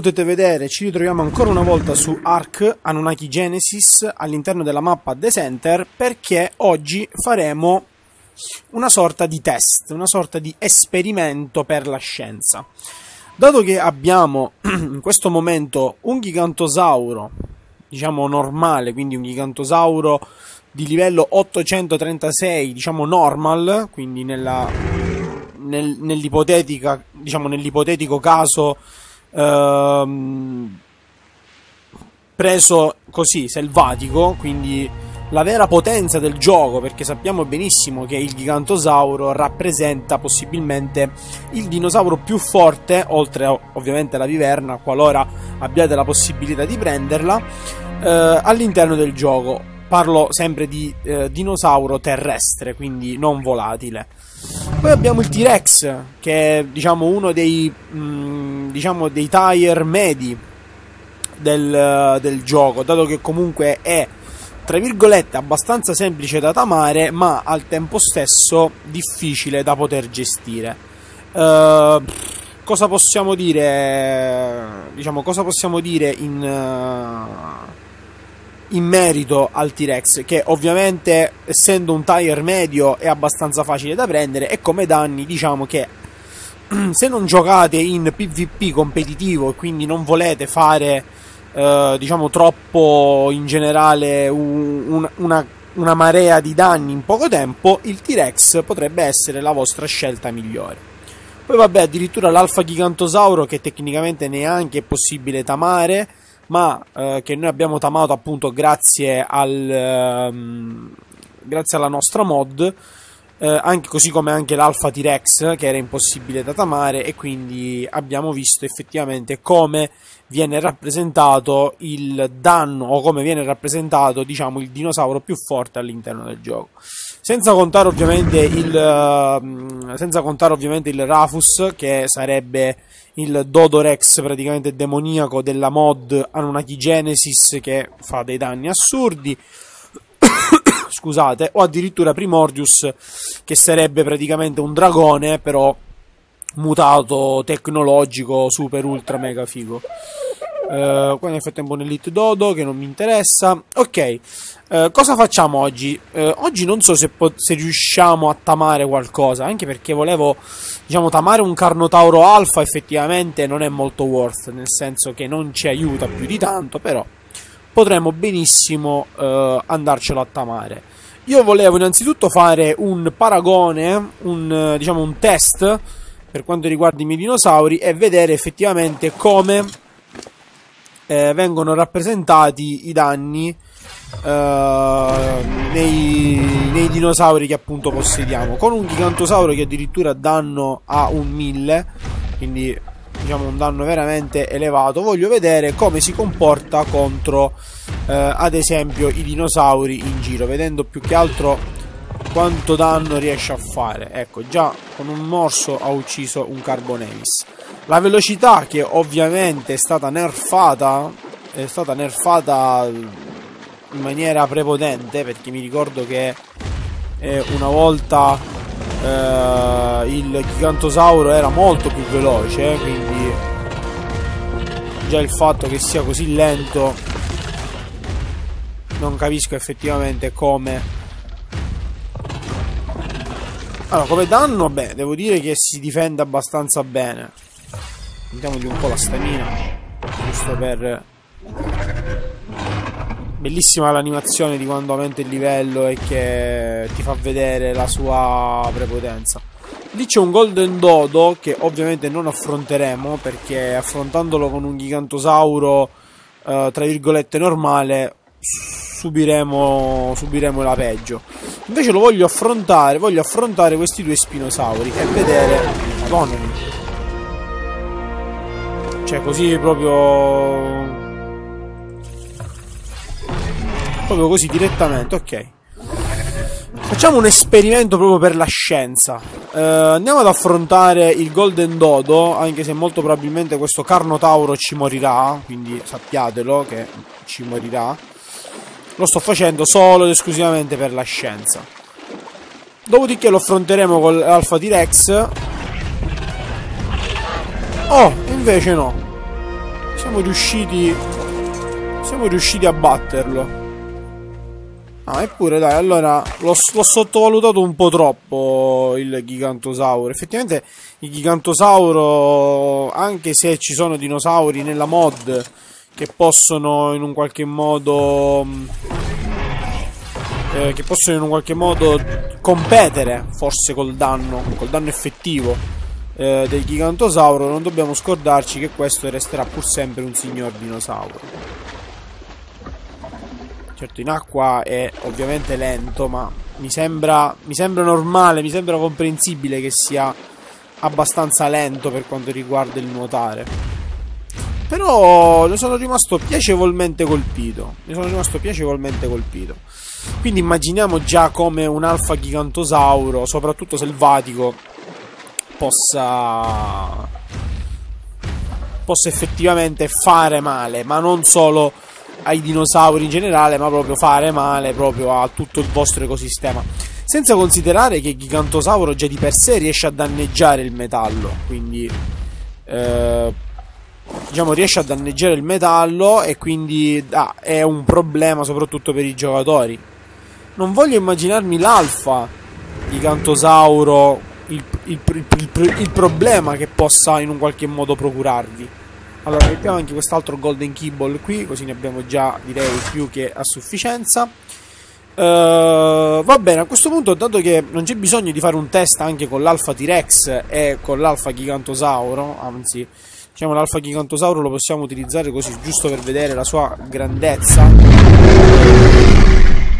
potete vedere ci ritroviamo ancora una volta su Ark Anunnaki Genesis all'interno della mappa The Center perché oggi faremo una sorta di test, una sorta di esperimento per la scienza. Dato che abbiamo in questo momento un gigantosauro, diciamo normale, quindi un gigantosauro di livello 836, diciamo normal, quindi nella, nel, diciamo nell'ipotetico caso ehm, preso così, selvatico, quindi la vera potenza del gioco, perché sappiamo benissimo che il gigantosauro rappresenta possibilmente il dinosauro più forte, oltre ovviamente alla viverna, qualora abbiate la possibilità di prenderla, eh, all'interno del gioco. Parlo sempre di eh, dinosauro terrestre, quindi non volatile. Poi abbiamo il T-Rex, che è diciamo uno dei, mh, mm, diciamo, dei tire medi del, del gioco, dato che comunque è tra virgolette abbastanza semplice da tamare, ma al tempo stesso difficile da poter gestire. Uh, cosa possiamo dire? Diciamo, cosa possiamo dire in. Uh, in merito al T-Rex, che ovviamente essendo un tire medio è abbastanza facile da prendere e come danni diciamo che se non giocate in PvP competitivo e quindi non volete fare eh, diciamo troppo in generale un, un, una, una marea di danni in poco tempo, il T-Rex potrebbe essere la vostra scelta migliore. Poi vabbè, addirittura l'Alfa Gigantosauro che tecnicamente neanche è possibile tamare ma eh, che noi abbiamo tamato appunto grazie, al, ehm, grazie alla nostra mod. Eh, anche così come anche l'Alpha T-Rex che era impossibile da tamare e quindi abbiamo visto effettivamente come viene rappresentato il danno o come viene rappresentato diciamo il dinosauro più forte all'interno del gioco senza contare ovviamente il senza contare ovviamente il Rafus che sarebbe il Dodorex praticamente demoniaco della mod Anunnaki Genesis che fa dei danni assurdi. Scusate, o addirittura Primordius che sarebbe praticamente un dragone però mutato tecnologico super ultra mega figo. Uh, qua nel frattempo un Elite Dodo che non mi interessa. Ok, uh, cosa facciamo oggi? Uh, oggi non so se, se, riusciamo a tamare qualcosa, anche perché volevo, diciamo, tamare un Carnotauro Alpha effettivamente non è molto worth, nel senso che non ci aiuta più di tanto, però potremmo benissimo andarcelo a tamare. Io volevo innanzitutto fare un paragone, un, diciamo, un test per quanto riguarda i miei dinosauri e vedere effettivamente come eh, vengono rappresentati i danni eh, nei, nei, dinosauri che appunto possediamo. Con un gigantosauro che addirittura danno a un 1000, quindi diciamo un danno veramente elevato, voglio vedere come si comporta contro eh, ad esempio i dinosauri in giro, vedendo più che altro quanto danno riesce a fare. Ecco, già con un morso ha ucciso un Carbonevis. La velocità che ovviamente è stata nerfata, è stata nerfata in maniera prepotente perché mi ricordo che eh, una volta eh, il gigantosauro era molto più veloce, quindi già il fatto che sia così lento non capisco effettivamente come allora, come danno, beh, devo dire che si difende abbastanza bene. Mettiamogli un po' la stamina. Giusto per... Bellissima l'animazione di quando aumenta il livello e che ti fa vedere la sua prepotenza. Lì c'è un Golden Dodo che ovviamente non affronteremo perché affrontandolo con un gigantosauro eh, tra virgolette normale subiremo, subiremo la peggio. Invece lo voglio affrontare, voglio affrontare questi due spinosauri e vedere... Madonna Cioè così proprio... Proprio così direttamente, ok. Facciamo un esperimento proprio per la scienza. Uh, andiamo ad affrontare il Golden Dodo, anche se molto probabilmente questo Carnotauro ci morirà, quindi sappiatelo che ci morirà lo sto facendo solo ed esclusivamente per la scienza. Dopodiché lo affronteremo con l'Alpha T-Rex. Oh, invece no. siamo riusciti siamo riusciti a batterlo Ah, eppure dai, allora l'ho, sottovalutato un po' troppo il gigantosauro. Effettivamente il gigantosauro, anche se ci sono dinosauri nella mod che possono in un qualche modo eh, che possono in un qualche modo competere forse col danno, col danno effettivo eh, del gigantosauro, non dobbiamo scordarci che questo resterà pur sempre un signor dinosauro. Certo, in acqua è ovviamente lento, ma mi sembra, mi sembra normale, mi sembra comprensibile che sia abbastanza lento per quanto riguarda il nuotare. Però ne sono rimasto piacevolmente colpito. Ne sono rimasto piacevolmente colpito. Quindi immaginiamo già come un alfa gigantosauro, soprattutto selvatico, possa possa effettivamente fare male, ma non solo ai dinosauri in generale, ma proprio fare male proprio a tutto il vostro ecosistema. Senza considerare che il gigantosauro già di per sé riesce a danneggiare il metallo, quindi eh, diciamo riesce a danneggiare il metallo e quindi ah, è un problema soprattutto per i giocatori. Non voglio immaginarmi l'alfa gigantosauro, il, il, il, il problema che possa in un qualche modo procurarvi. Allora, mettiamo anche quest'altro Golden Keyball qui, così ne abbiamo già, direi, più che a sufficienza. Uh, va bene, a questo punto, dato che non c'è bisogno di fare un test anche con l'Alpha T-Rex e con l'Alpha Gigantosauro, anzi, diciamo l'Alpha Gigantosauro lo possiamo utilizzare così, giusto per vedere la sua grandezza,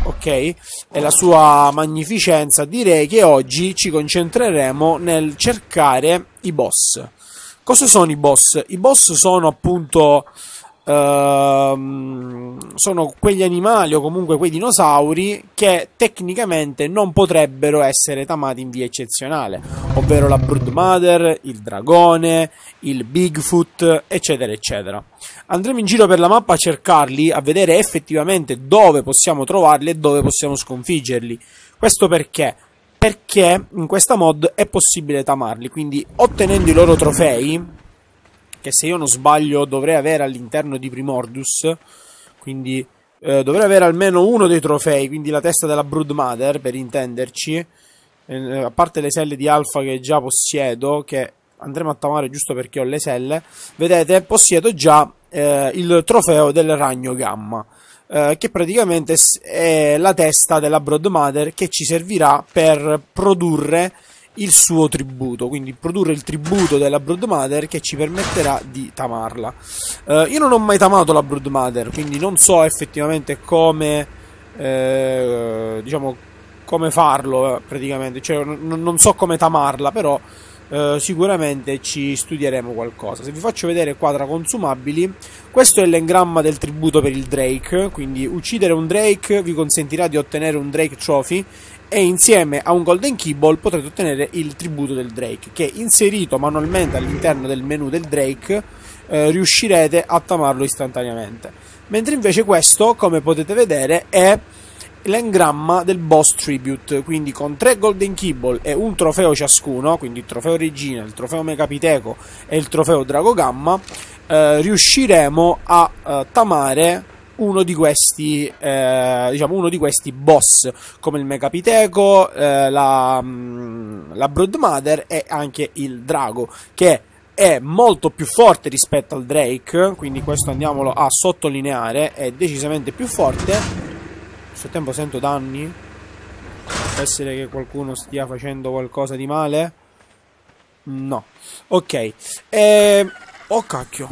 ok, e la sua magnificenza, direi che oggi ci concentreremo nel cercare i boss. Cosa sono i boss? I boss sono appunto Uh, sono quegli animali o comunque quei dinosauri che tecnicamente non potrebbero essere tamati in via eccezionale, ovvero la Broodmother, il dragone, il Bigfoot, eccetera, eccetera. Andremo in giro per la mappa a cercarli, a vedere effettivamente dove possiamo trovarli e dove possiamo sconfiggerli. Questo perché? perché in questa mod è possibile tamarli, quindi ottenendo i loro trofei, che se io non sbaglio dovrei avere all'interno di Primordius, quindi eh, dovrei avere almeno uno dei trofei, quindi la testa della Broodmother per intenderci, eh, a parte le selle di alfa che già possiedo, che andremo a tamare giusto perché ho le selle, vedete possiedo già eh, il trofeo del ragno gamma. Eh, che praticamente è la testa della Broadmother che ci servirà per produrre il suo tributo, quindi produrre il tributo della Broadmother che ci permetterà di tamarla. Uh, io non ho mai tamato la Broadmother, quindi non so effettivamente come, eh, diciamo, come farlo praticamente, cioè non so come tamarla, però eh, sicuramente ci studieremo qualcosa. Se vi faccio vedere qua tra consumabili, questo è l'engramma del tributo per il Drake, quindi uccidere un Drake vi consentirà di ottenere un Drake Trophy e insieme a un Golden Keyball potrete ottenere il tributo del Drake che inserito manualmente all'interno del menu del Drake eh, riuscirete a tamarlo istantaneamente. Mentre invece questo, come potete vedere, è l'engramma del boss tribute, quindi con tre golden keyball e un trofeo ciascuno, quindi il trofeo regina, il trofeo megapiteco e il trofeo drago gamma, eh, riusciremo a eh, tamare uno di questi eh, diciamo uno di questi boss come il megapiteco, eh, la, mm, la broodmother e anche il drago che è molto più forte rispetto al Drake, quindi questo andiamolo a sottolineare, è decisamente più forte frattempo sento danni. Può essere che qualcuno stia facendo qualcosa di male? No. Ok. E... Oh cacchio.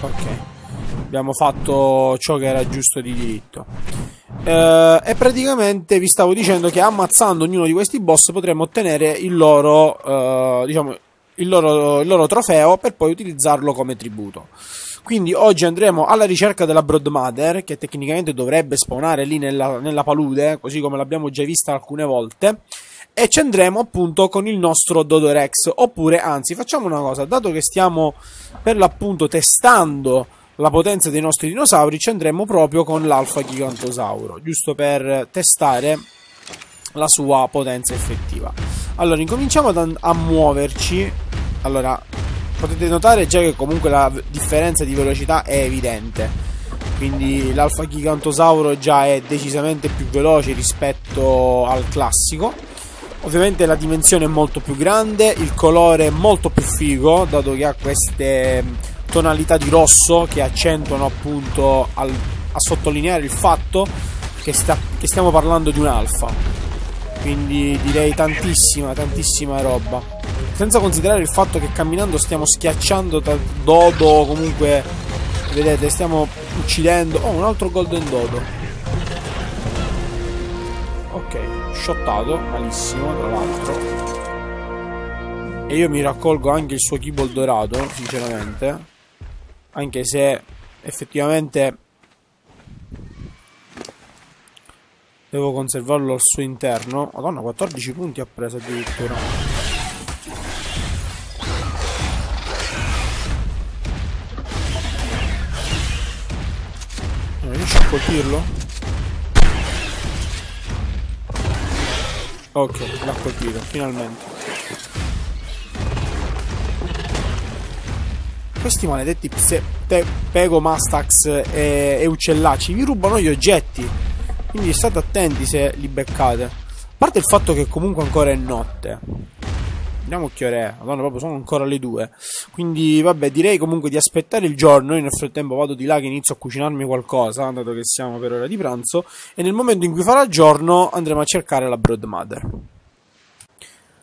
Ok. Abbiamo fatto ciò che era giusto di diritto. Eh, e praticamente vi stavo dicendo che ammazzando ognuno di questi boss potremmo ottenere il loro, eh, diciamo, il loro, il loro trofeo per poi utilizzarlo come tributo. Quindi oggi andremo alla ricerca della Broadmother, che tecnicamente dovrebbe spawnare lì nella, nella palude, così come l'abbiamo già vista alcune volte. E ci andremo appunto con il nostro Dodorex. Oppure, anzi, facciamo una cosa: dato che stiamo per l'appunto testando la potenza dei nostri dinosauri, ci andremo proprio con l'Alfa Gigantosauro, giusto per testare la sua potenza effettiva. Allora, incominciamo a, a muoverci. Allora, potete notare già che comunque la differenza di velocità è evidente. Quindi l'Alfa Gigantosauro già è decisamente più veloce rispetto al classico. Ovviamente la dimensione è molto più grande, il colore è molto più figo, dato che ha queste tonalità di rosso che accentuano appunto al, a sottolineare il fatto che, sta, che stiamo parlando di un alfa. Quindi direi tantissima, tantissima roba. Senza considerare il fatto che camminando stiamo schiacciando Dodo, comunque, vedete, stiamo uccidendo... Oh, un altro Golden Dodo. Ok, shottato, malissimo, tra l'altro. E io mi raccolgo anche il suo keyboard dorato, sinceramente. Anche se effettivamente devo conservarlo al suo interno. Madonna, 14 punti ha preso addirittura. Non riesco a colpirlo? Ok, l'ha colpito, finalmente. Questi maledetti pse, te, Pego, Mastax e, e Uccellacci vi rubano gli oggetti. Quindi state attenti se li beccate. A parte il fatto che comunque ancora è notte. Vediamo che ore è. Madonna, proprio sono ancora le due. Quindi, vabbè, direi comunque di aspettare il giorno. Io nel frattempo vado di là che inizio a cucinarmi qualcosa, dato che siamo per ora di pranzo. E nel momento in cui farà giorno andremo a cercare la Broadmother.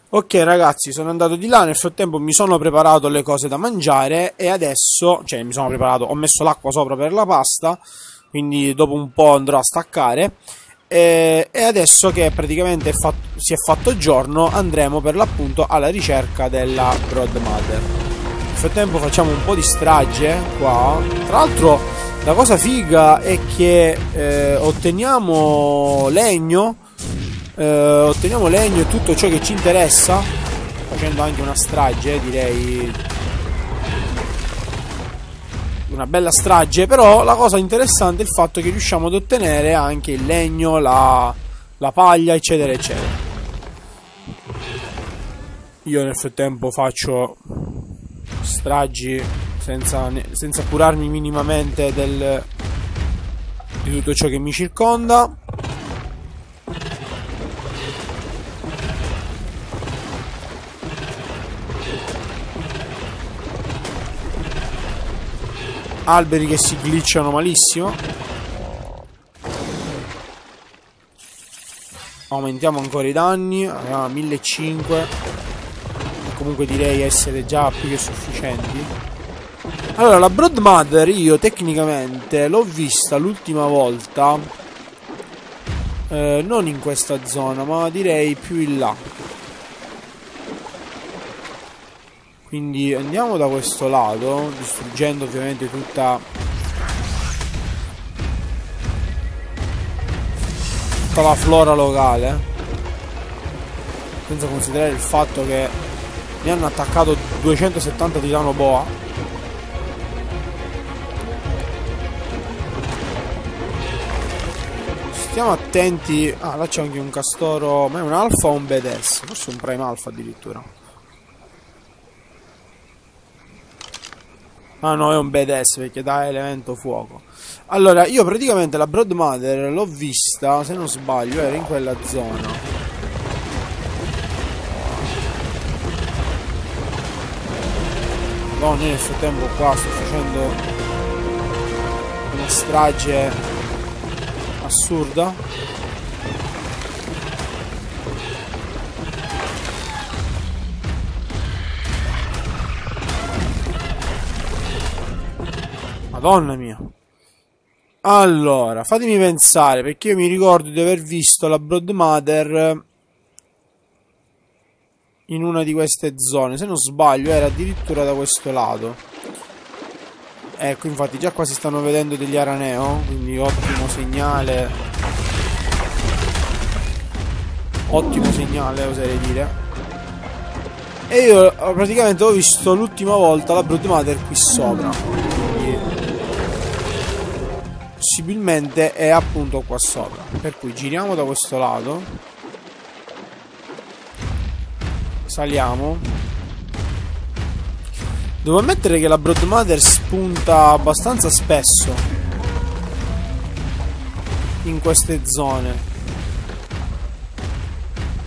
Ok ragazzi, sono andato di là, nel frattempo mi sono preparato le cose da mangiare e adesso, cioè mi sono preparato, ho messo l'acqua sopra per la pasta, quindi dopo un po' andrò a staccare e, adesso che praticamente fatto, si è fatto giorno andremo per l'appunto alla ricerca della Broadmother. Nel frattempo facciamo un po' di strage qua, tra l'altro la cosa figa è che eh, otteniamo legno eh, otteniamo legno e tutto ciò che ci interessa facendo anche una strage direi una bella strage però la cosa interessante è il fatto che riusciamo ad ottenere anche il legno la, la paglia eccetera eccetera. Io nel frattempo faccio stragi senza, senza curarmi minimamente del, di tutto ciò che mi circonda alberi che si glitchano malissimo. Aumentiamo ancora i danni a 1500 comunque direi essere già più che sufficienti. Allora la Broadmother io tecnicamente l'ho vista l'ultima volta eh, non in questa zona ma direi più in là quindi andiamo da questo lato distruggendo ovviamente tutta tutta la flora locale. Senza considerare il fatto che mi hanno attaccato 270 titano boa. Stiamo attenti. Ah là c'è anche un castoro ma è un alfa o un bds forse un prime alfa addirittura Ah no, è un badass perché dà elemento fuoco. Allora, io praticamente la Broadmother l'ho vista, se non sbaglio, era in quella zona. No, nel frattempo qua sto facendo una strage assurda. Madonna mia. Allora, fatemi pensare, perché io mi ricordo di aver visto la Broadmother in una di queste zone. Se non sbaglio era addirittura da questo lato. Ecco, infatti già qua si stanno vedendo degli araneo, quindi ottimo segnale. Ottimo segnale, oserei dire. E io praticamente ho visto l'ultima volta la Broadmother qui sopra possibilmente è appunto qua sopra per cui giriamo da questo lato Saliamo. Devo ammettere che la Broadmother spunta abbastanza spesso in queste zone.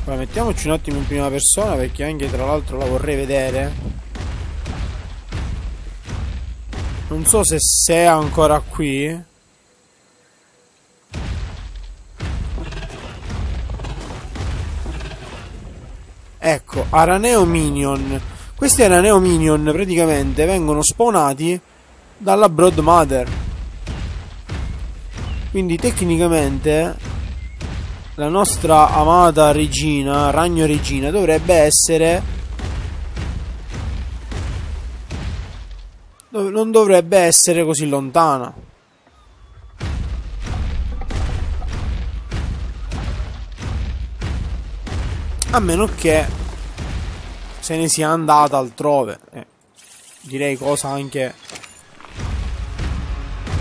Ora mettiamoci un attimo in prima persona perché anche tra l'altro la vorrei vedere. Non so se sei ancora qui. Ecco, Araneo Minion. Questi Araneo Minion praticamente vengono spawnati dalla Broad Mother. Quindi tecnicamente la nostra amata regina, ragno regina, dovrebbe essere... Non dovrebbe essere così lontana. A meno che se ne sia andata altrove. Eh, direi cosa anche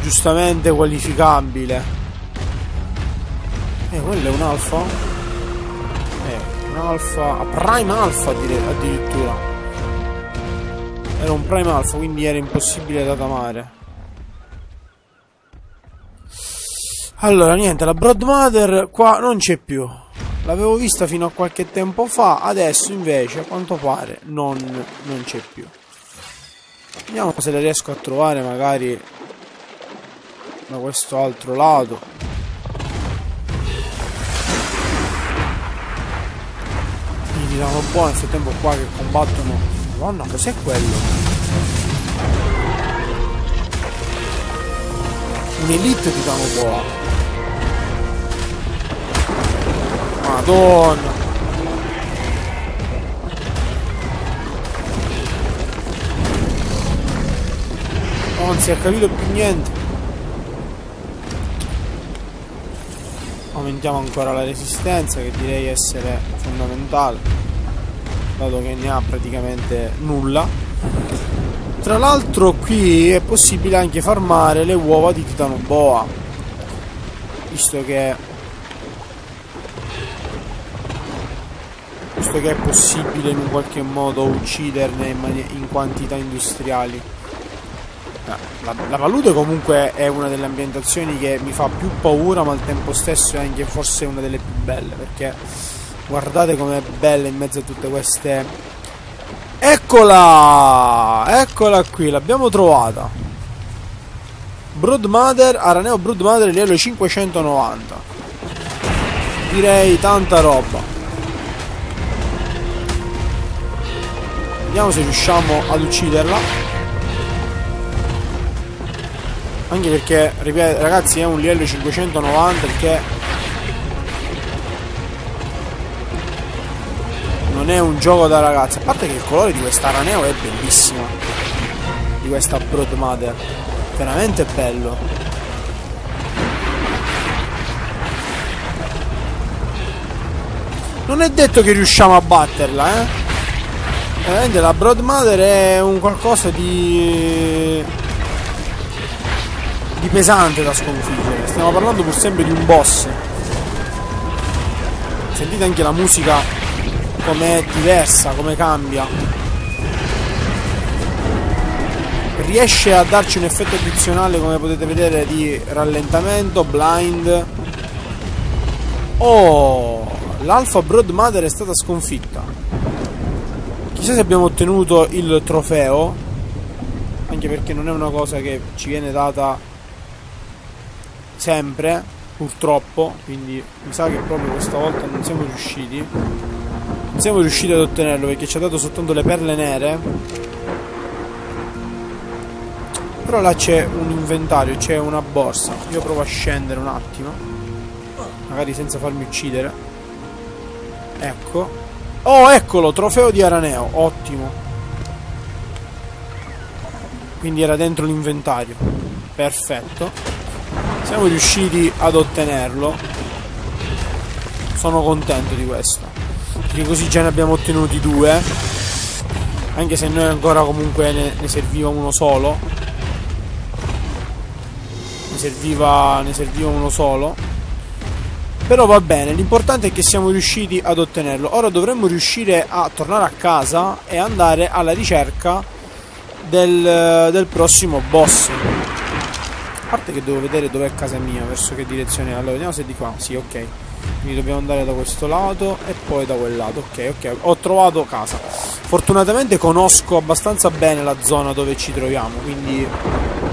giustamente qualificabile. Eh, quello è un alfa? Eh, un alfa. Prime alfa addirittura. Era un prime alfa, quindi era impossibile da tamare. Allora, niente, la Broadmother qua non c'è più. L'avevo vista fino a qualche tempo fa, adesso invece a quanto pare non, non c'è più. Vediamo se le riesco a trovare magari da questo altro lato. Quindi danno buono nel frattempo qua che combattono. Madonna, cos'è quello? Un'elite di Tano Boa. Madonna. Non si è capito più niente. Aumentiamo ancora la resistenza che direi essere fondamentale. Dato che ne ha praticamente nulla. Tra l'altro qui è possibile anche farmare le uova di titano boa. Visto che visto che è possibile in un qualche modo ucciderne in, in quantità industriali. La, la, palude comunque è una delle ambientazioni che mi fa più paura ma al tempo stesso è anche forse una delle più belle perché guardate com'è bella in mezzo a tutte queste... Eccola! Eccola qui, l'abbiamo trovata. Broodmother, Araneo Broodmother livello 590. Direi tanta roba. Vediamo se riusciamo ad ucciderla. Anche perché, ripeto, ragazzi, è un livello 590 che non è un gioco da ragazzi. A parte che il colore di questa raneo è bellissimo. Di questa Broad Mother. Veramente bello. Non è detto che riusciamo a batterla, eh veramente la Broadmother è un qualcosa di di pesante da sconfiggere. Stiamo parlando pur sempre di un boss. Sentite anche la musica com'è diversa come cambia. Riesce a darci un effetto addizionale come potete vedere di rallentamento blind. Oh l'Alpha Broadmother è stata sconfitta Chissà se abbiamo ottenuto il trofeo. Anche perché non è una cosa che ci viene data sempre, purtroppo. Quindi mi sa che proprio questa volta non siamo riusciti. Non siamo riusciti ad ottenerlo perché ci ha dato soltanto le perle nere. Però là c'è un inventario, c'è una borsa. Io provo a scendere un attimo. Magari senza farmi uccidere. Ecco. Oh, eccolo, trofeo di Araneo. Ottimo. Quindi era dentro l'inventario. Perfetto. Siamo riusciti ad ottenerlo. Sono contento di questo. Perché così già ne abbiamo ottenuti due. Anche se noi ancora comunque ne, ne serviva uno solo. Ne serviva, ne serviva uno solo. Però va bene, l'importante è che siamo riusciti ad ottenerlo. Ora dovremmo riuscire a tornare a casa e andare alla ricerca del, del prossimo boss. A parte che devo vedere dov'è casa mia, verso che direzione. Allora, vediamo se è di qua. Sì, ok. Quindi dobbiamo andare da questo lato e poi da quel lato. Ok, ok. Ho trovato casa. Fortunatamente conosco abbastanza bene la zona dove ci troviamo, quindi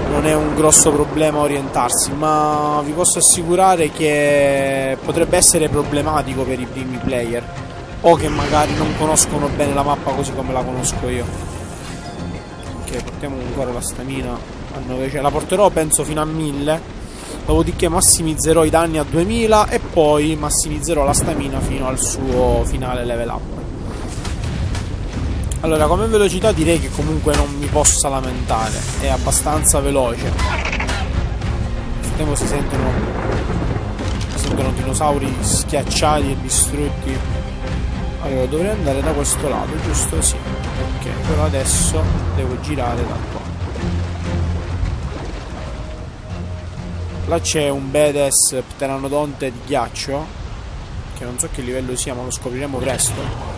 non è un grosso problema orientarsi, ma vi posso assicurare che potrebbe essere problematico per i primi player o che magari non conoscono bene la mappa così come la conosco io. Ok, portiamo ancora la stamina a 900, la porterò penso fino a 1000 Dopodiché massimizzerò i danni a 2000 e poi massimizzerò la stamina fino al suo finale level up. Allora, come velocità direi che comunque non mi possa lamentare, è abbastanza veloce. Vediamo se sentono, si sentono dinosauri schiacciati e distrutti. Allora, dovrei andare da questo lato, giusto? Sì. Ok, però adesso devo girare da qua. Là c'è un badass pteranodonte di ghiaccio Che non so che livello sia ma lo scopriremo presto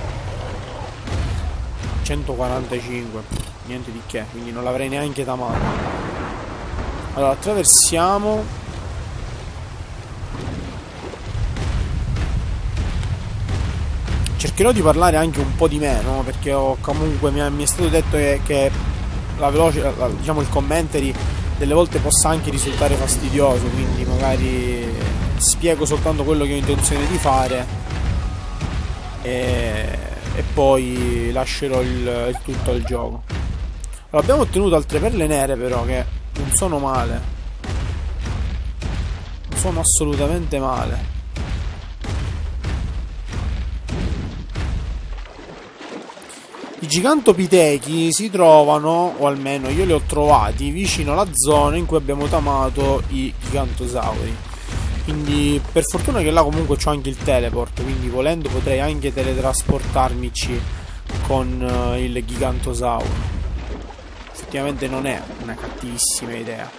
145 Niente di che Quindi non l'avrei neanche tamato Allora attraversiamo. Cercherò di parlare anche un po' di meno Perché ho, comunque mi, mi, è stato detto che, che la veloce, la, diciamo il commentary delle volte possa anche risultare fastidioso, quindi magari spiego soltanto quello che ho intenzione di fare. E, e poi lascerò il, il, tutto al gioco. Allora, abbiamo ottenuto altre perle nere però che non sono male. Non sono assolutamente male. I gigantopitechi si trovano, o almeno io li ho trovati, vicino alla zona in cui abbiamo tamato i gigantosauri. Quindi per fortuna che là comunque c'ho anche il teleport, quindi volendo potrei anche teletrasportarmici con uh, il gigantosauro. Effettivamente non è una cattivissima idea.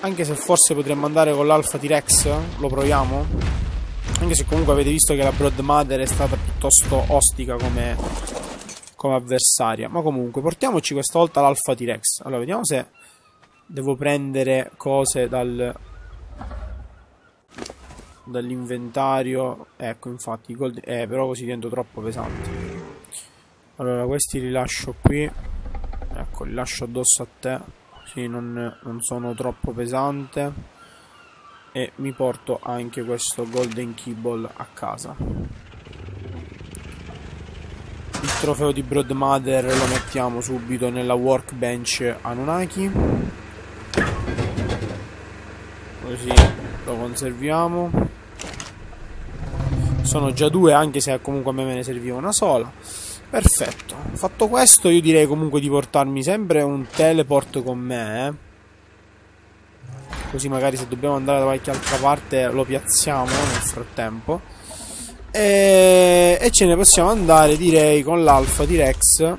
Anche se forse potremmo andare con l'Alpha T-Rex, lo proviamo? Anche se comunque avete visto che la Broadmother è stata piuttosto ostica come, come avversaria. Ma comunque, portiamoci questa volta l'Alpha T-Rex. Allora, vediamo se devo prendere cose dal dall'inventario. Ecco, infatti, gold... eh, però così divento troppo pesante. Allora, questi li lascio qui. Ecco, li lascio addosso a te. Sì, non, non sono troppo pesante e mi porto anche questo golden keyball a casa il trofeo di Broadmother lo mettiamo subito nella workbench Anunnaki così lo conserviamo. Sono già due anche se comunque a me me ne serviva una sola. Perfetto. Fatto questo io direi comunque di portarmi sempre un teleport con me eh. Così magari se dobbiamo andare da qualche altra parte lo piazziamo nel frattempo. E, e ce ne possiamo andare direi con l'Alpha T-Rex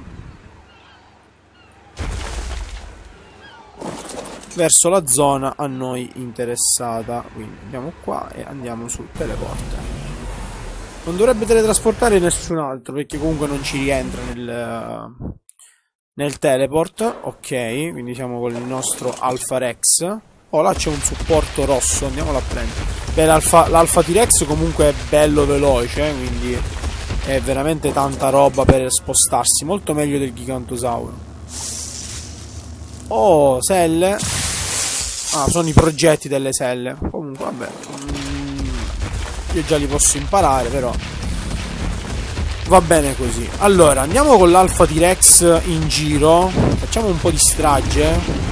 verso la zona a noi interessata. Quindi andiamo qua e andiamo sul teleporter. Non dovrebbe teletrasportare nessun altro perché comunque non ci rientra nel, nel teleport. Ok, quindi siamo con il nostro Alpha Rex. Oh, là c'è un supporto rosso, andiamolo a prendere. Beh, l'Alpha T-Rex comunque è bello veloce, quindi è veramente tanta roba per spostarsi. Molto meglio del Gigantosauro. Oh, selle. Ah, sono i progetti delle selle. Comunque, vabbè. Mm, io già li posso imparare, però. Va bene così. Allora, andiamo con l'Alpha T-Rex in giro. Facciamo un po' di strage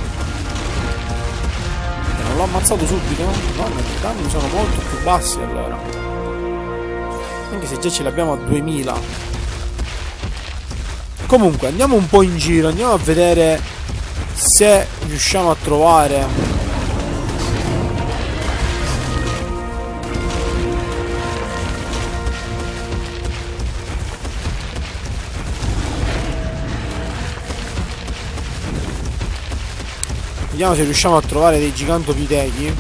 l'ho ammazzato subito? No, i danni sono molto più bassi allora. Anche se già ce l'abbiamo a 2000. Comunque, andiamo un po' in giro, andiamo a vedere se riusciamo a trovare Vediamo se riusciamo a trovare dei gigantopitechi.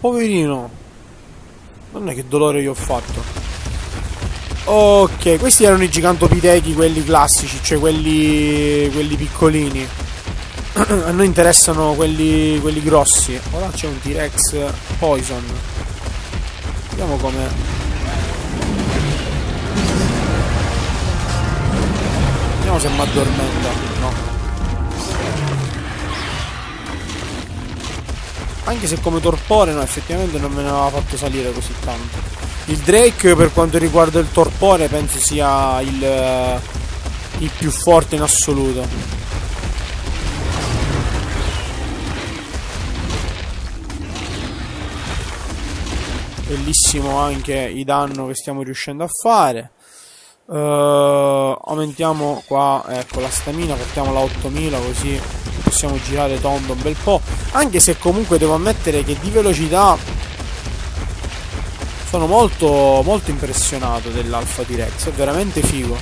Poverino. Non è che dolore gli ho fatto. Ok, questi erano i gigantopitechi, quelli classici, cioè quelli, quelli piccolini. A noi interessano quelli, quelli grossi. Ora c'è un T-Rex Poison. Vediamo come se mi addormenta. No. Anche se come torpore, no, effettivamente non me ne aveva fatto salire così tanto. Il Drake per quanto riguarda il torpore penso sia il, uh, il più forte in assoluto. Bellissimo anche i danno che stiamo riuscendo a fare. Uh, aumentiamo qua ecco la stamina, portiamola a 8000 così possiamo girare tondo un bel po'. Anche se comunque devo ammettere che di velocità sono molto, molto impressionato dell'Alpha T-Rex, è veramente figo.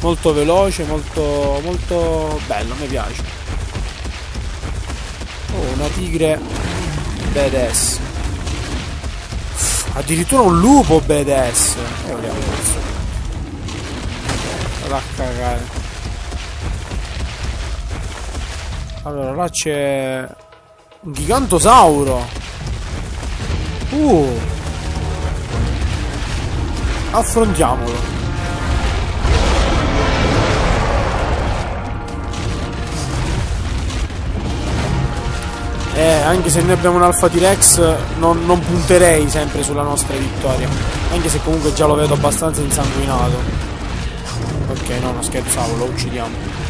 Molto veloce, molto, molto bello, mi piace. Oh, una tigre badass. Addirittura un lupo. E eh, a cagare. Allora, là c'è un gigantosauro. Uh, affrontiamolo. Eh, anche se noi abbiamo un Alpha T-Rex non, non, punterei sempre sulla nostra vittoria Anche se comunque già lo vedo abbastanza insanguinato Ok, no, non scherzavo, lo uccidiamo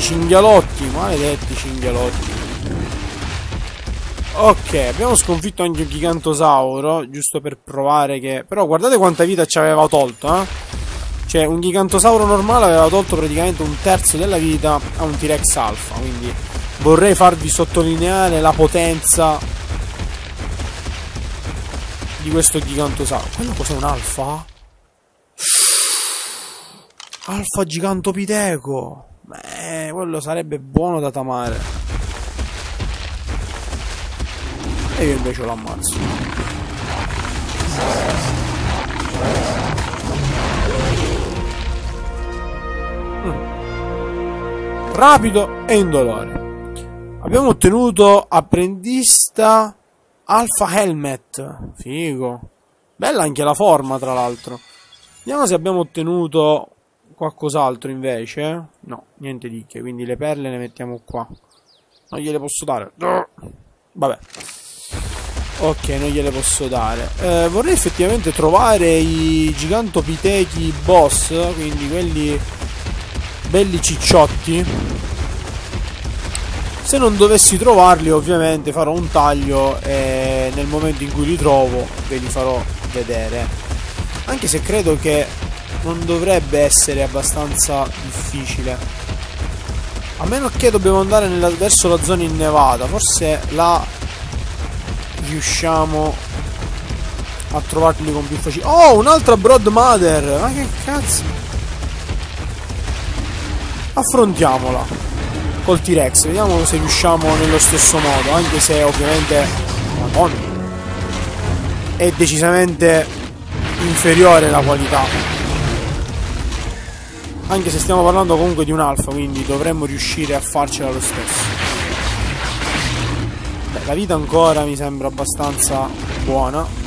cinghialotti, maledetti cinghialotti. Ok, abbiamo sconfitto anche un gigantosauro, giusto per provare che... Però guardate quanta vita ci aveva tolto, eh? Cioè, un gigantosauro normale aveva tolto praticamente un terzo della vita a un T-Rex alfa, quindi vorrei farvi sottolineare la potenza di questo gigantosauro. Quello cos'è un alfa? Alfa gigantopiteco. Beh, quello sarebbe buono da tamare. E io invece lo ammazzo. Mm. Rapido e indolore. Abbiamo ottenuto apprendista Alpha Helmet. Figo. Bella anche la forma, tra l'altro. Vediamo se abbiamo ottenuto qualcos'altro invece. No, niente di che, quindi le perle le mettiamo qua. Non gliele posso dare. Vabbè. Ok, non gliele posso dare. Eh, vorrei effettivamente trovare i gigantopitechi boss, quindi quelli belli cicciotti. Se non dovessi trovarli, ovviamente farò un taglio e nel momento in cui li trovo ve li farò vedere. Anche se credo che non dovrebbe essere abbastanza difficile. A meno che dobbiamo andare nella, verso la zona innevata, forse là riusciamo a trovarli con più facilità. Oh, un'altra Broad Mother! Ma che cazzo? Affrontiamola col T-Rex, vediamo se riusciamo nello stesso modo, anche se ovviamente Madonna è decisamente inferiore la qualità. Anche se stiamo parlando comunque di un alfa quindi dovremmo riuscire a farcela lo stesso. Beh, la vita ancora mi sembra abbastanza buona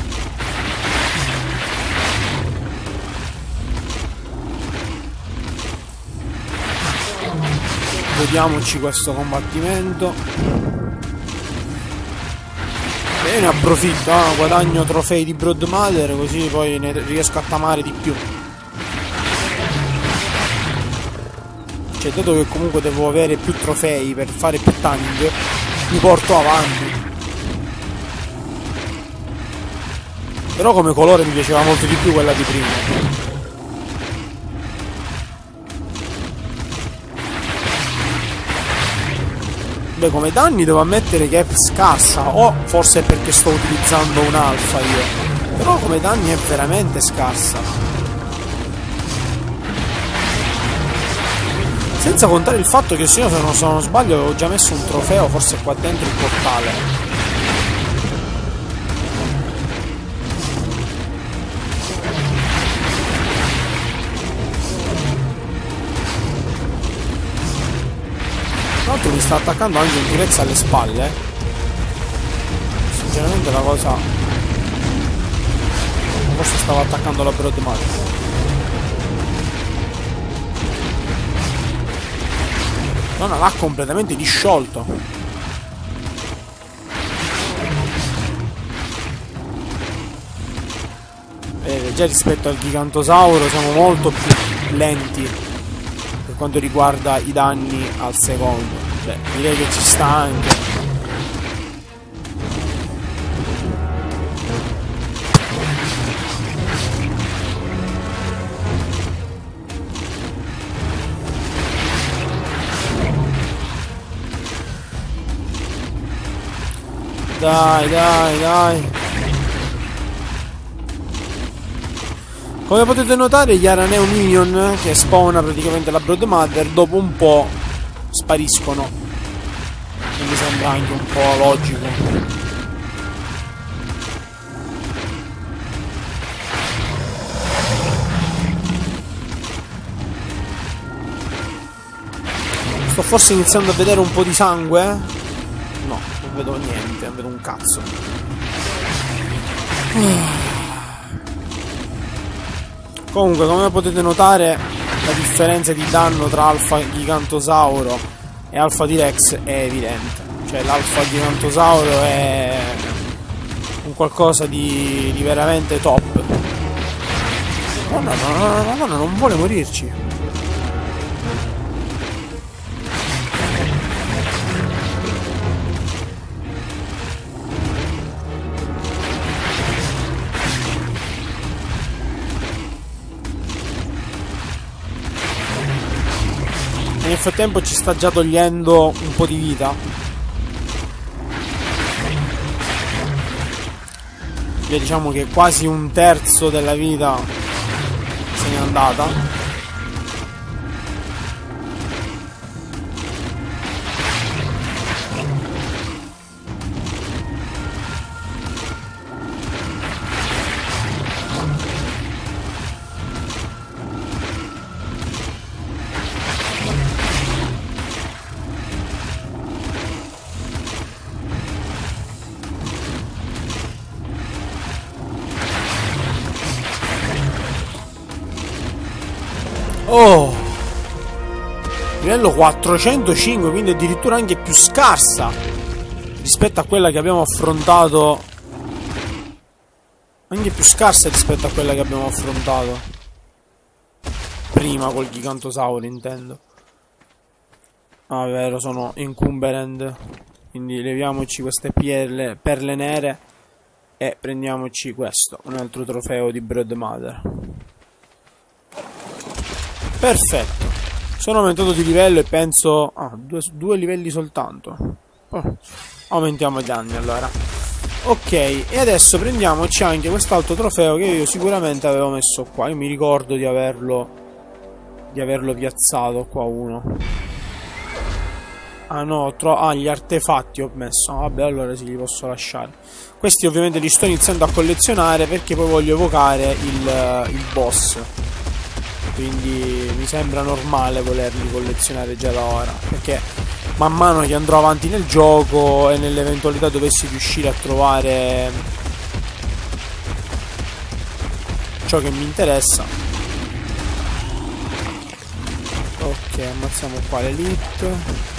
godiamoci questo combattimento e ne approfitto eh? guadagno trofei di Broadmother così poi ne riesco a tamare di più Cioè, dato che comunque devo avere più trofei per fare più tank, mi porto avanti. Però come colore mi piaceva molto di più quella di prima. beh come danni devo ammettere che è scarsa o forse è perché sto utilizzando un alfa io. Però come danni è veramente scarsa. Senza contare il fatto che se io se non, sbaglio avevo già messo un trofeo forse qua dentro il portale. Sta attaccando anche un T-Rex alle spalle. Sinceramente la cosa... Forse stava attaccando la Broadmother. Non l'ha completamente disciolto. Vedete, già rispetto al gigantosauro siamo molto più lenti per quanto riguarda i danni al secondo. Cioè, direi che ci sta anche. Dai, dai, dai. Come potete notare gli Araneo Minion che spawna praticamente la Broadmother dopo un po' spariscono. E mi sembra anche un po' logico. Sto forse iniziando a vedere un po' di sangue? non vedo niente, non vedo un cazzo. Comunque, come potete notare, la differenza di danno tra Alfa Gigantosauro e Alfa T-Rex è evidente. Cioè, l'Alfa Gigantosauro è un qualcosa di, di veramente top. Madonna, no, no, no, no, non vuole morirci. Frattempo ci sta già togliendo un po' di vita. Diciamo che quasi un terzo della vita se n'è andata. Livello 405, quindi addirittura anche più scarsa rispetto a quella che abbiamo affrontato. Anche più scarsa rispetto a quella che abbiamo affrontato. Prima col gigantosauro, intendo. Ah, vero, sono incumberend. Quindi leviamoci queste perle, perle nere e prendiamoci questo, un altro trofeo di Broad Mother. Perfetto. Sono aumentato di livello e penso... Ah, due, due livelli soltanto. Oh, aumentiamo i danni allora. Ok, e adesso prendiamoci anche quest'altro trofeo che io sicuramente avevo messo qua. Io mi ricordo di averlo... Di averlo piazzato qua uno. Ah no, ah, gli artefatti ho messo. Ah, vabbè, allora sì, li posso lasciare. Questi ovviamente li sto iniziando a collezionare perché poi voglio evocare il, il boss quindi mi sembra normale volerli collezionare già da ora perché man mano che andrò avanti nel gioco e nell'eventualità dovessi riuscire a trovare ciò che mi interessa. Ok ammazziamo qua l'elite.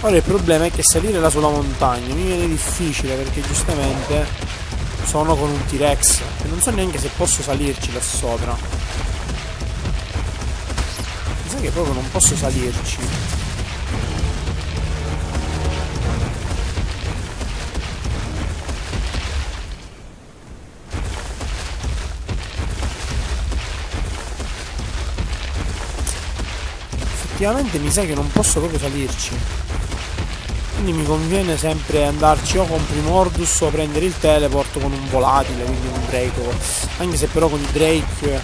Ora il problema è che salire là sulla montagna mi viene difficile perché giustamente sono con un T-Rex e non so neanche se posso salirci là sopra. Mi sa che proprio non posso salirci. Effettivamente mi sa che non posso proprio salirci quindi mi conviene sempre andarci o con Primordus o prendere il teleport con un volatile, quindi un Draco. Anche se però con i Drake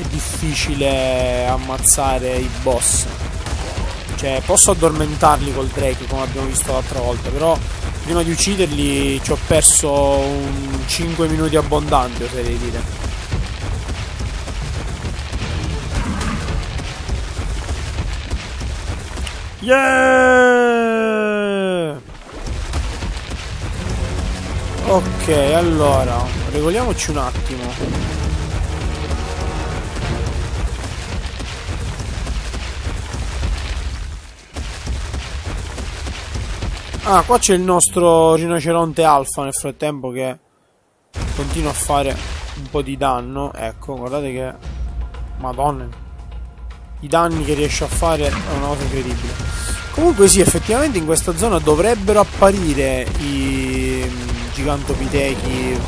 è difficile ammazzare i boss. Cioè, posso addormentarli col Drake come abbiamo visto l'altra volta, però prima di ucciderli ci ho perso un 5 minuti abbondanti, oserei dire. Yeah! Ok, allora, regoliamoci un attimo. Ah, qua c'è il nostro rinoceronte alfa nel frattempo che continua a fare un po' di danno. Ecco, guardate che... Madonna, i danni che riesce a fare è una cosa incredibile. Comunque sì, effettivamente in questa zona dovrebbero apparire i gigantopitechi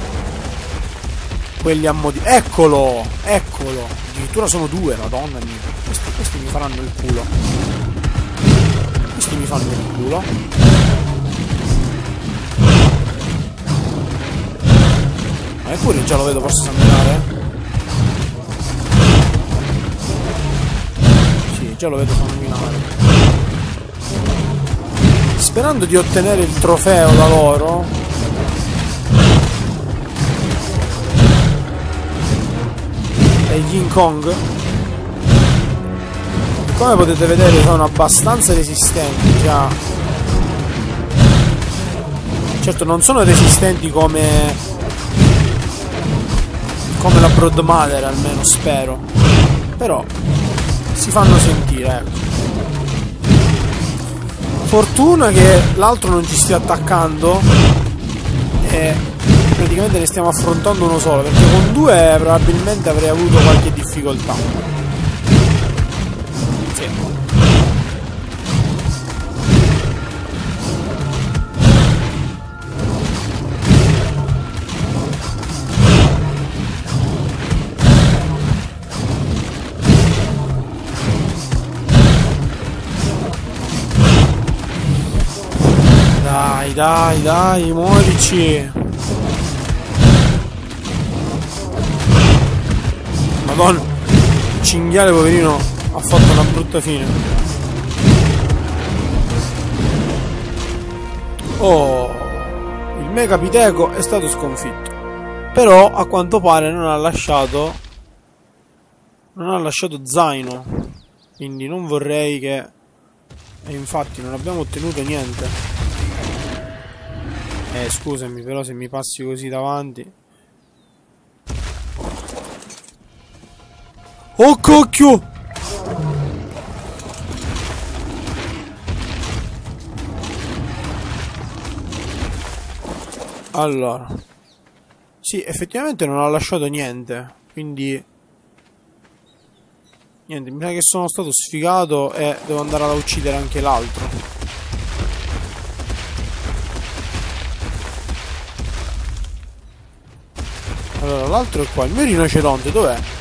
quelli a modi... Eccolo! Eccolo! Addirittura sono due, madonna mia. Questi, questi mi faranno il culo. Questi mi fanno il culo. Ma eppure già lo vedo forse sanguinare. già lo vedo sanguinare. Sperando di ottenere il trofeo da loro. E King Kong. Come potete vedere sono abbastanza resistenti già. Certo non sono resistenti come come la Broad Mother almeno spero però si fanno sentire ecco. fortuna che l'altro non ci stia attaccando e praticamente ne stiamo affrontando uno solo perché con due probabilmente avrei avuto qualche difficoltà dai, dai, muorici. Madonna, il cinghiale poverino ha fatto una brutta fine. Oh, il mega piteco è stato sconfitto. Però a quanto pare non ha lasciato non ha lasciato zaino. Quindi non vorrei che e infatti non abbiamo ottenuto niente. Eh, scusami, però se mi passi così davanti... Oh, cocchio! Allora... Sì, effettivamente non ha lasciato niente, quindi... Niente, mi sa che sono stato sfigato e devo andare ad uccidere anche l'altro. Allora, l'altro è qua. Il mio rinoceronte dov'è?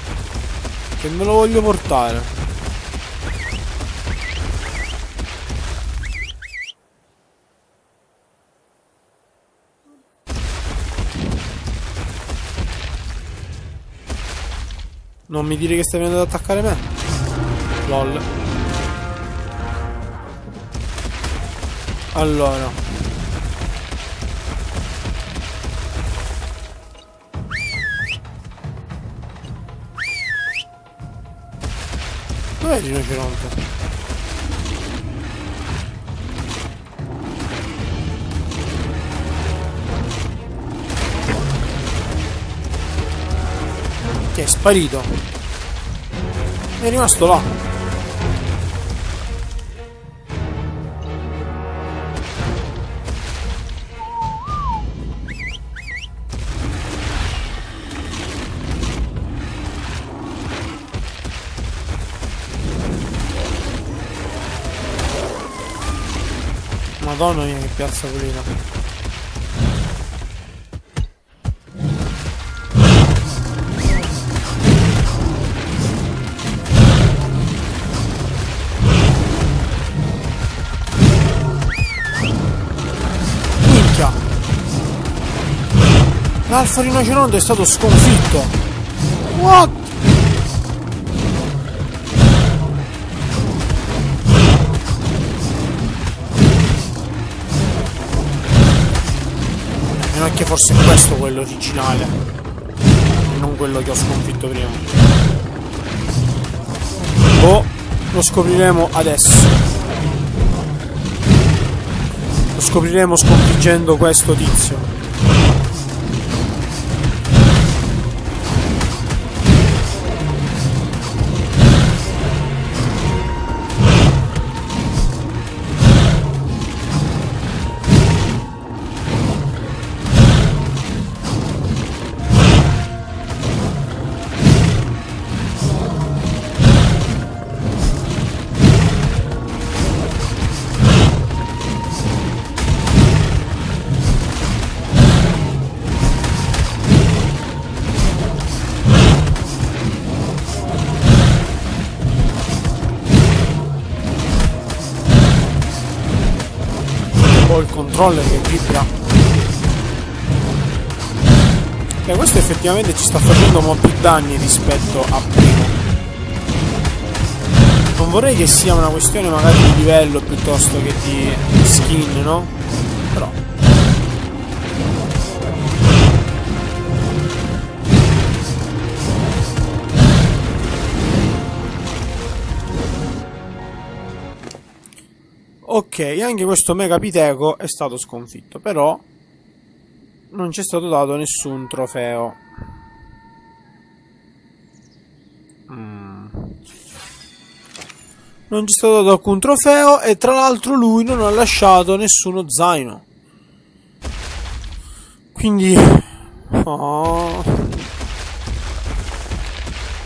Che me lo voglio portare. Non mi dire che stai venendo ad attaccare me. LOL. Allora. Dov'è il rinoceronte? Che è sparito. È rimasto là. Madonna mia che piazza pulita. Minchia! L'alfa rinoceronte è stato sconfitto! What? Forse questo quello originale. Non quello che ho sconfitto prima. Boh, lo scopriremo adesso. Lo scopriremo sconfiggendo questo tizio. Controller che vibra e questo effettivamente ci sta facendo un po' più danni rispetto a prima non vorrei che sia una questione magari di livello piuttosto che di skin no? Ok, anche questo Megapiteco è stato sconfitto, però non ci è stato dato nessun trofeo. Mm. Non ci è stato dato alcun trofeo e tra l'altro lui non ha lasciato nessuno zaino. Quindi... Oh.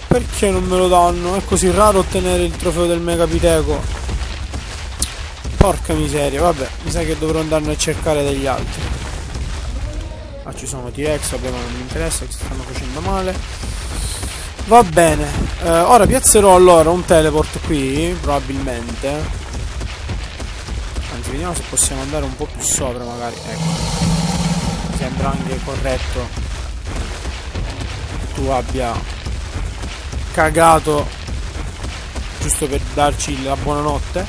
Perché non me lo danno? È così raro ottenere il trofeo del Megapiteco. Porca miseria, vabbè, mi sa che dovrò andarne a cercare degli altri. Ah, ci sono T-Rex, vabbè, non mi interessa, che stanno facendo male. Va bene, eh, ora piazzerò allora un teleport qui, probabilmente. Anzi, vediamo se possiamo andare un po' più sopra magari, ecco. Sembra anche corretto che tu abbia cagato giusto per darci la buonanotte.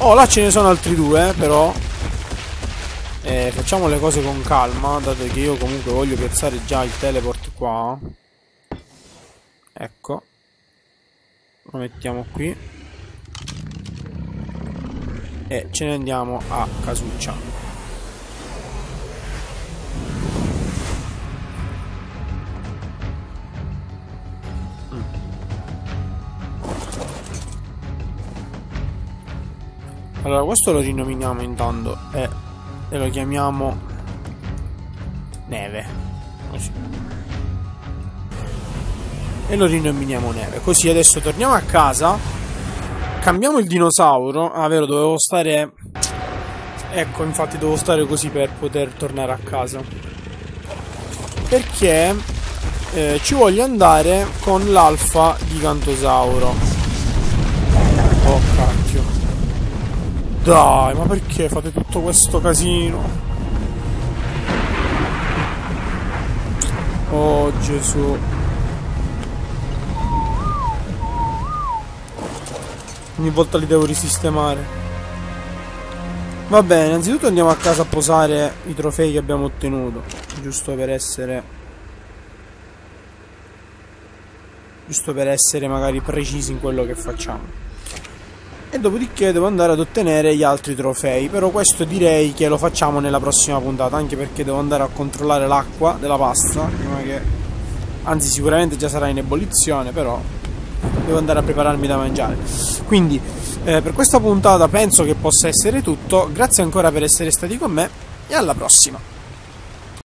Oh, là ce ne sono altri due, eh, però. Eh, facciamo le cose con calma, dato che io comunque voglio piazzare già il teleport qua. Ecco. Lo mettiamo qui. E ce ne andiamo a casuccia. Allora, questo lo rinominiamo intanto e, e lo chiamiamo neve. Così. E lo rinominiamo neve. Così adesso torniamo a casa. Cambiamo il dinosauro. Ah, vero, dovevo stare... Ecco, infatti devo stare così per poter tornare a casa. Perché eh, ci voglio andare con l'alfa gigantosauro. Oh, cacchio. Dai, ma perché fate tutto questo casino? Oh Gesù. Ogni volta li devo risistemare. Va bene, innanzitutto andiamo a casa a posare i trofei che abbiamo ottenuto. Giusto per essere... Giusto per essere magari precisi in quello che facciamo e dopodiché devo andare ad ottenere gli altri trofei però questo direi che lo facciamo nella prossima puntata anche perché devo andare a controllare l'acqua della pasta che anzi sicuramente già sarà in ebollizione però devo andare a prepararmi da mangiare. Quindi eh, per questa puntata penso che possa essere tutto. Grazie ancora per essere stati con me e alla prossima